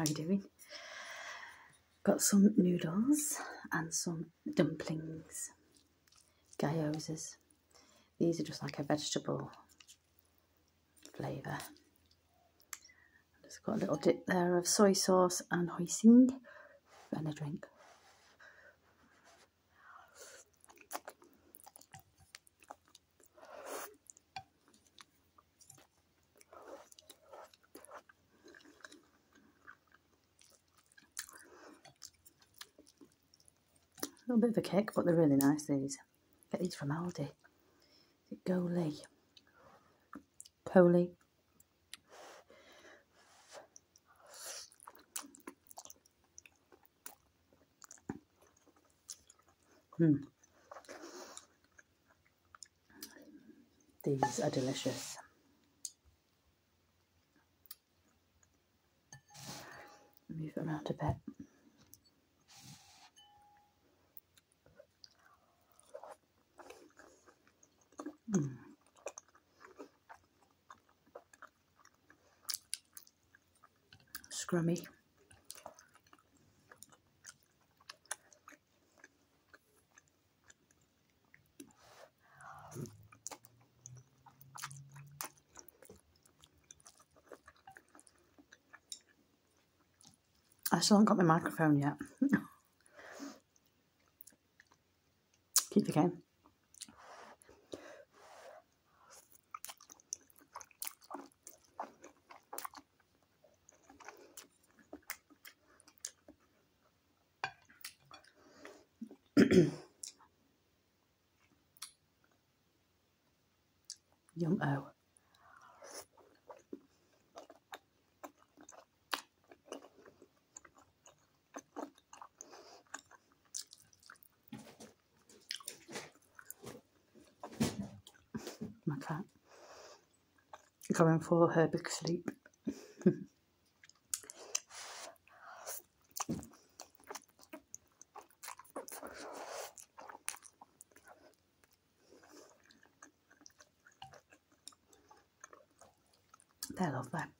How you doing? Got some noodles and some dumplings, gyozas. These are just like a vegetable flavour. Just got a little dip there of soy sauce and hoisin and a drink. A little bit of a kick, but they're really nice, these. Get these from Aldi. Goli? Coley. Hmm. These are delicious. Move it around a bit. Mm. Scrummy. I still haven't got my microphone yet. Keep the game. Yum oh. My cat going for her big sleep. They're lovely. drink.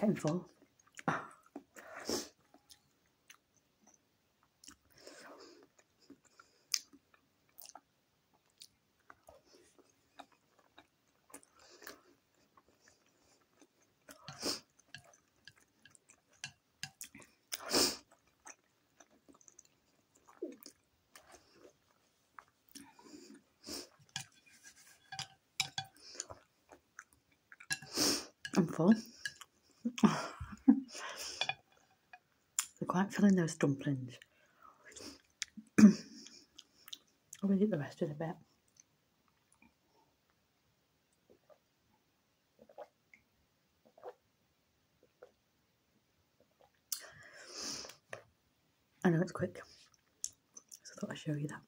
juice. Full. I'm full. They're quite filling those dumplings. I'll eat the rest in a bit. I know it's quick, so I thought I'd show you that.